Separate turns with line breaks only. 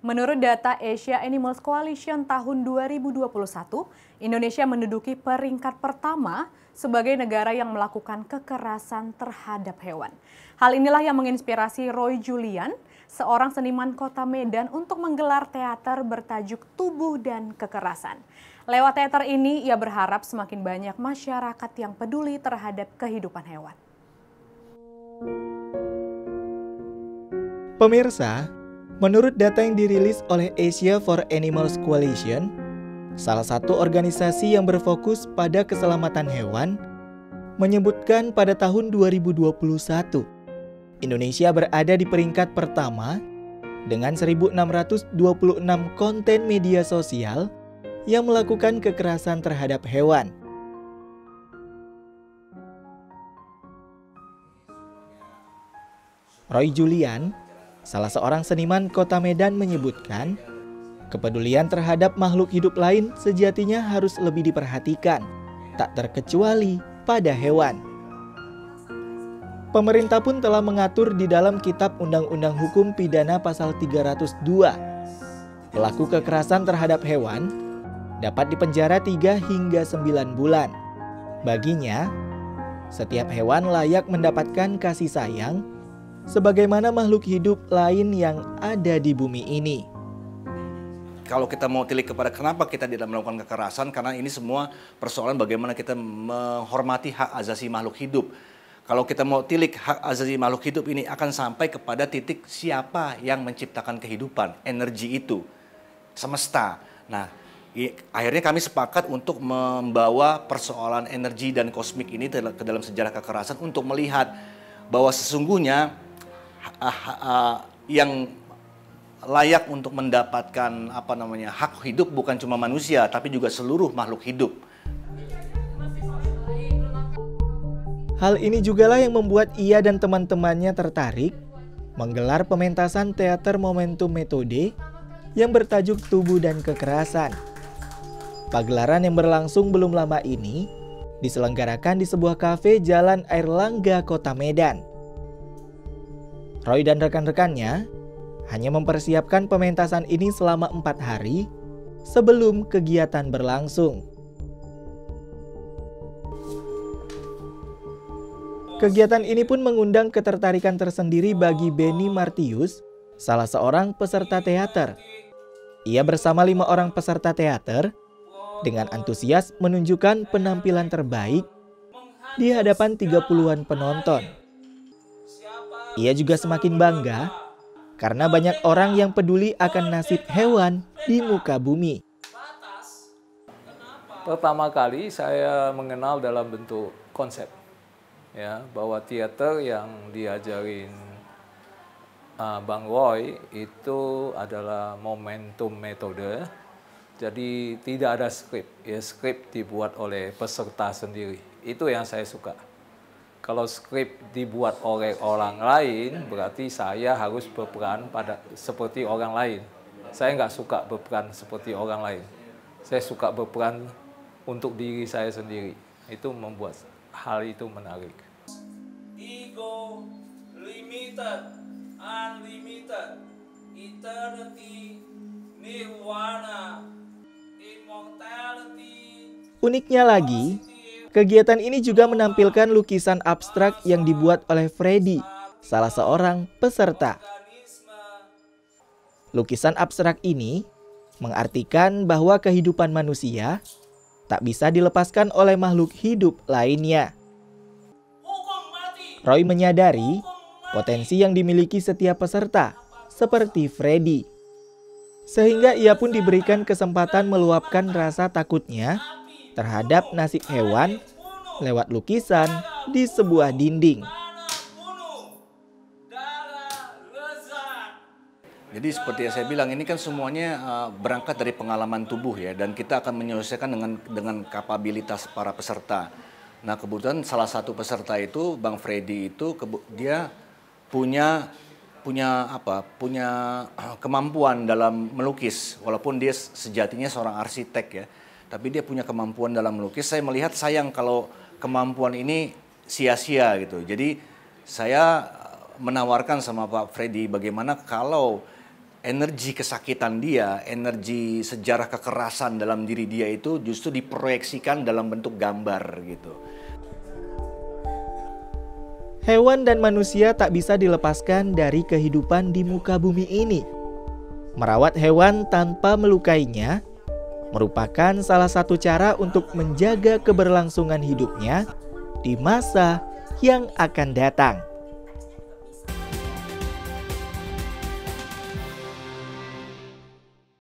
Menurut data Asia Animals Coalition tahun 2021, Indonesia menduduki peringkat pertama sebagai negara yang melakukan kekerasan terhadap hewan. Hal inilah yang menginspirasi Roy Julian, seorang seniman kota Medan untuk menggelar teater bertajuk Tubuh dan Kekerasan. Lewat teater ini, ia berharap semakin banyak masyarakat yang peduli terhadap kehidupan hewan.
Pemirsa, Menurut data yang dirilis oleh Asia for Animals Coalition, salah satu organisasi yang berfokus pada keselamatan hewan, menyebutkan pada tahun 2021, Indonesia berada di peringkat pertama dengan 1626 konten media sosial yang melakukan kekerasan terhadap hewan. Roy Julian Salah seorang seniman kota Medan menyebutkan, kepedulian terhadap makhluk hidup lain sejatinya harus lebih diperhatikan, tak terkecuali pada hewan. Pemerintah pun telah mengatur di dalam Kitab Undang-Undang Hukum Pidana pasal 302. Pelaku kekerasan terhadap hewan dapat dipenjara 3 hingga 9 bulan. Baginya, setiap hewan layak mendapatkan kasih sayang sebagaimana makhluk hidup lain yang ada di bumi ini.
Kalau kita mau tilik kepada kenapa kita tidak melakukan kekerasan, karena ini semua persoalan bagaimana kita menghormati hak asasi makhluk hidup. Kalau kita mau tilik hak asasi makhluk hidup ini akan sampai kepada titik siapa yang menciptakan kehidupan, energi itu, semesta. Nah, akhirnya kami sepakat untuk membawa persoalan energi dan kosmik ini ke dalam sejarah kekerasan untuk melihat bahwa sesungguhnya yang layak untuk mendapatkan apa namanya hak hidup bukan cuma manusia tapi juga seluruh makhluk hidup.
Hal ini jugalah yang membuat ia dan teman-temannya tertarik menggelar pementasan teater Momentum Metode yang bertajuk Tubuh dan Kekerasan. Pagelaran yang berlangsung belum lama ini diselenggarakan di sebuah kafe Jalan Air Langga, Kota Medan. Roy dan rekan-rekannya hanya mempersiapkan pementasan ini selama empat hari sebelum kegiatan berlangsung. Kegiatan ini pun mengundang ketertarikan tersendiri bagi Benny Martius, salah seorang peserta teater. Ia bersama lima orang peserta teater dengan antusias menunjukkan penampilan terbaik di hadapan 30-an penonton. Ia juga semakin bangga karena banyak orang yang peduli akan nasib hewan di muka bumi.
Pertama kali saya mengenal dalam bentuk konsep ya bahwa teater yang diajarin uh, Bang Roy itu adalah momentum metode. Jadi tidak ada skrip, ya skrip dibuat oleh peserta sendiri. Itu yang saya suka kalau skrip dibuat oleh orang lain, berarti saya harus berperan pada seperti orang lain. Saya nggak suka berperan seperti orang lain. Saya suka berperan untuk diri saya sendiri. Itu membuat hal itu menarik. Ego, limited, unlimited, eternity, nirwana,
immortality. Uniknya lagi, Kegiatan ini juga menampilkan lukisan abstrak yang dibuat oleh Freddy, salah seorang peserta. Lukisan abstrak ini mengartikan bahwa kehidupan manusia tak bisa dilepaskan oleh makhluk hidup lainnya. Roy menyadari potensi yang dimiliki setiap peserta, seperti Freddy. Sehingga ia pun diberikan kesempatan meluapkan rasa takutnya terhadap nasib hewan lewat lukisan di sebuah dinding.
Jadi seperti yang saya bilang ini kan semuanya uh, berangkat dari pengalaman tubuh ya dan kita akan menyelesaikan dengan dengan kapabilitas para peserta. Nah kebetulan salah satu peserta itu Bang Freddy itu dia punya punya apa punya uh, kemampuan dalam melukis walaupun dia sejatinya seorang arsitek ya tapi dia punya kemampuan dalam melukis. Saya melihat sayang kalau kemampuan ini sia-sia gitu. Jadi saya menawarkan sama Pak Freddy bagaimana kalau energi kesakitan dia, energi sejarah kekerasan dalam diri dia itu justru diproyeksikan dalam bentuk gambar gitu.
Hewan dan manusia tak bisa dilepaskan dari kehidupan di muka bumi ini. Merawat hewan tanpa melukainya merupakan salah satu cara untuk menjaga keberlangsungan hidupnya di masa yang akan datang.